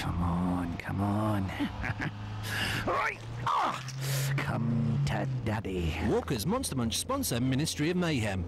Come on, come on. right. Ah, come to daddy. Walker's Monster Munch sponsor Ministry of Mayhem.